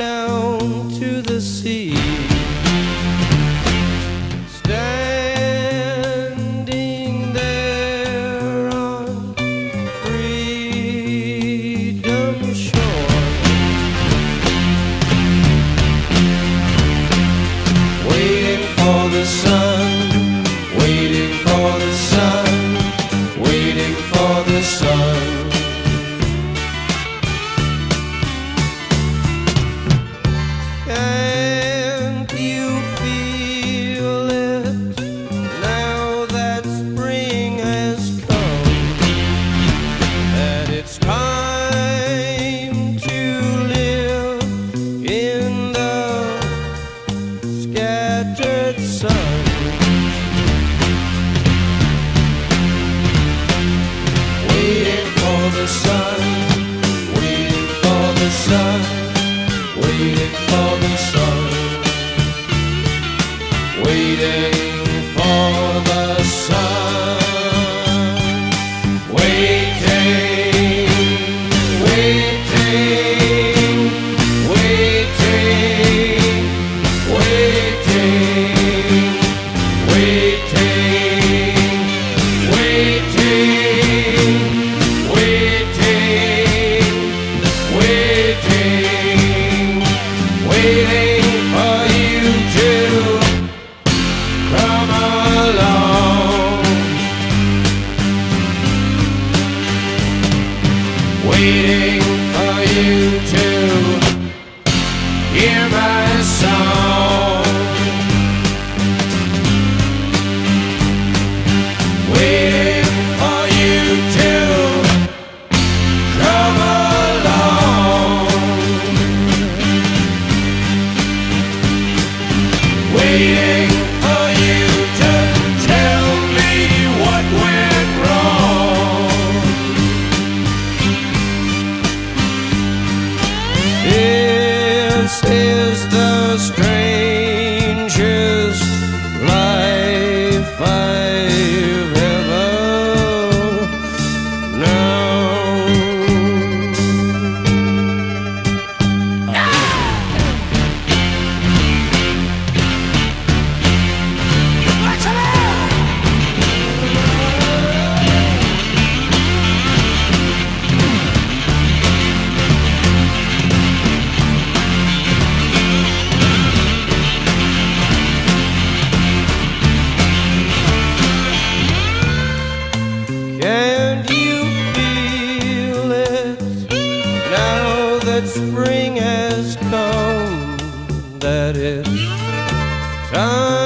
down to the sea. waiting for the sun. you. is the strength. Time